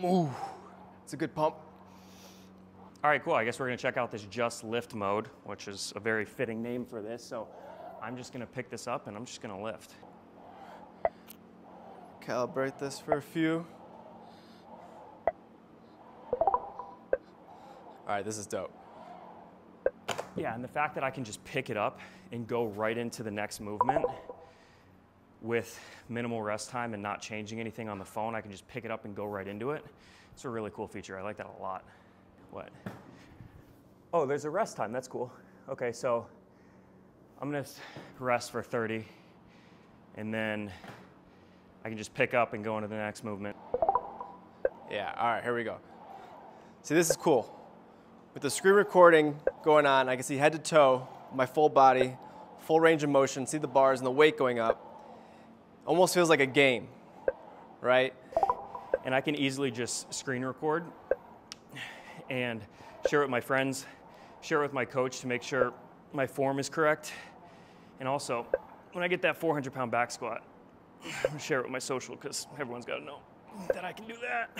Ooh, it's a good pump. All right, cool. I guess we're gonna check out this just lift mode, which is a very fitting name for this. So I'm just gonna pick this up and I'm just gonna lift. Calibrate this for a few. All right, this is dope. Yeah, and the fact that I can just pick it up and go right into the next movement with minimal rest time and not changing anything on the phone, I can just pick it up and go right into it. It's a really cool feature. I like that a lot. What? Oh, there's a rest time. That's cool. Okay, so I'm gonna rest for 30 and then I can just pick up and go into the next movement. Yeah, all right, here we go. See, this is cool. With the screen recording going on, I can see head to toe, my full body, full range of motion, see the bars and the weight going up. Almost feels like a game, right? And I can easily just screen record and share it with my friends, share it with my coach to make sure my form is correct. And also, when I get that 400 pound back squat, I'm share it with my social because everyone's got to know that I can do that.